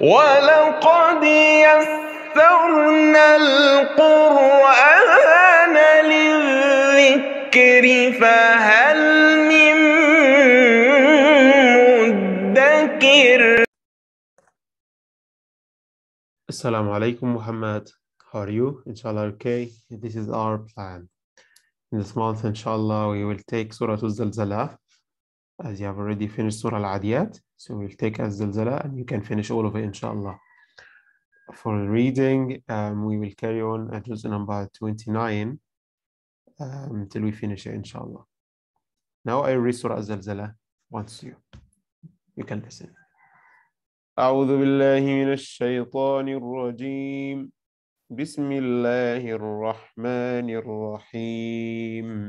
ولقد يسرنا القرآن للذكر فهل من مدكر Assalamu alaikum Muhammad. How are you? Inshallah, okay. This is our plan. In this month, inshallah, we will take Surah Al-Zalzala as you have already finished Surah Al-Adiyat. So we'll take Al-Zalzala and you can finish all of it, inshallah. For reading, um, we will carry on at juz number 29 um, till we finish it, inshallah. Now I read Surah Al-Zalzala once you, you can listen. أعوذ بالله من الشيطان الرجيم بسم الله الرحمن الرحيم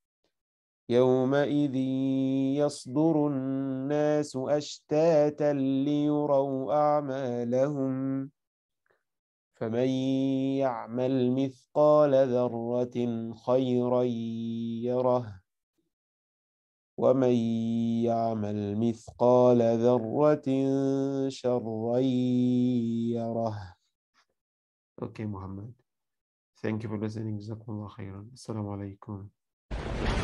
يومئذ يصدر الناس أشتاتا ليروا أعمالهم فمن يعمل مثقال ذرة خيرا يره ومن يعمل مثقال ذرة شرا يره Okay, Muhammad. Thank you for listening. جزاكم خيرا. السلام عليكم.